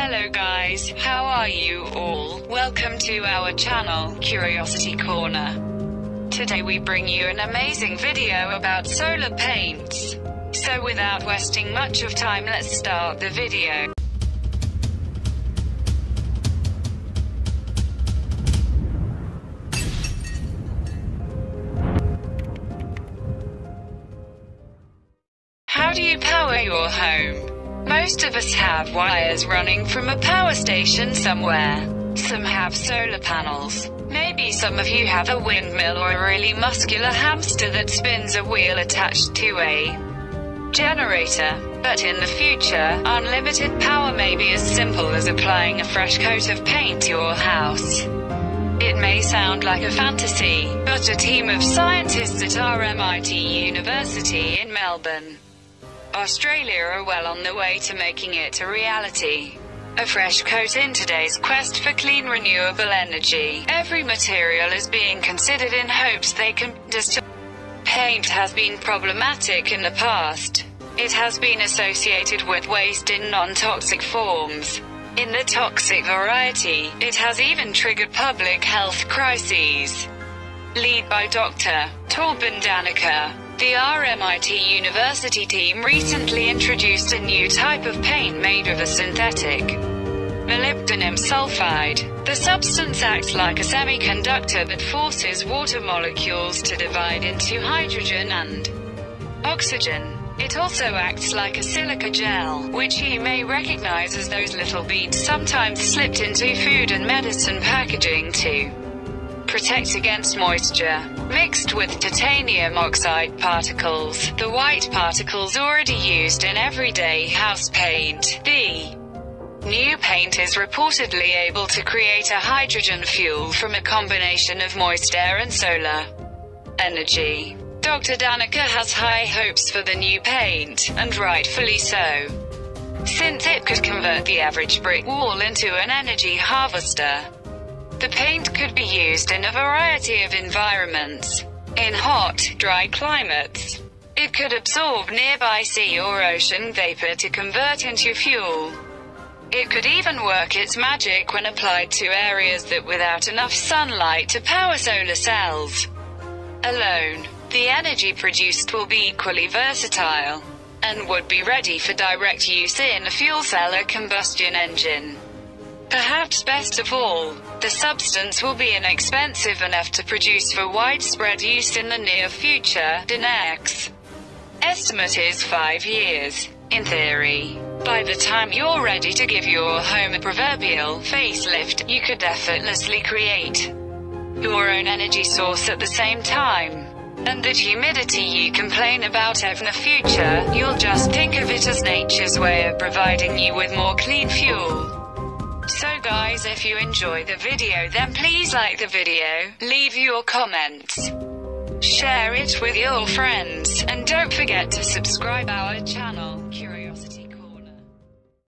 Hello guys, how are you all? Welcome to our channel, Curiosity Corner. Today we bring you an amazing video about solar paints. So without wasting much of time let's start the video. How do you power your home? Most of us have wires running from a power station somewhere. Some have solar panels. Maybe some of you have a windmill or a really muscular hamster that spins a wheel attached to a generator. But in the future, unlimited power may be as simple as applying a fresh coat of paint to your house. It may sound like a fantasy, but a team of scientists at RMIT University in Melbourne, Australia are well on the way to making it a reality. A fresh coat in today's quest for clean renewable energy. Every material is being considered in hopes they can. Paint has been problematic in the past. It has been associated with waste in non-toxic forms. In the toxic variety, it has even triggered public health crises. Lead by Dr. Torben Daeneke. The RMIT University team recently introduced a new type of paint made of a synthetic molybdenum sulfide. The substance acts like a semiconductor that forces water molecules to divide into hydrogen and oxygen. It also acts like a silica gel, which you may recognize as those little beads sometimes slipped into food and medicine packaging to protect against moisture. Mixed with titanium oxide particles, the white particles already used in everyday house paint. The new paint is reportedly able to create a hydrogen fuel from a combination of moist air and solar energy. Dr. Daeneke has high hopes for the new paint, and rightfully so. Since it could convert the average brick wall into an energy harvester. The paint could be used in a variety of environments. In hot, dry climates, it could absorb nearby sea or ocean vapor to convert into fuel. It could even work its magic when applied to areas that without enough sunlight to power solar cells alone. The energy produced will be equally versatile and would be ready for direct use in a fuel cell or combustion engine. Perhaps best of all, the substance will be inexpensive enough to produce for widespread use in the near future. Next estimate is five years. In theory, by the time you're ready to give your home a proverbial facelift, you could effortlessly create your own energy source at the same time. And that humidity you complain about in the future, you'll just think of it as nature's way of providing you with more clean fuel. So guys if you enjoy the video then please like the video, leave your comments, share it with your friends, and don't forget to subscribe our channel.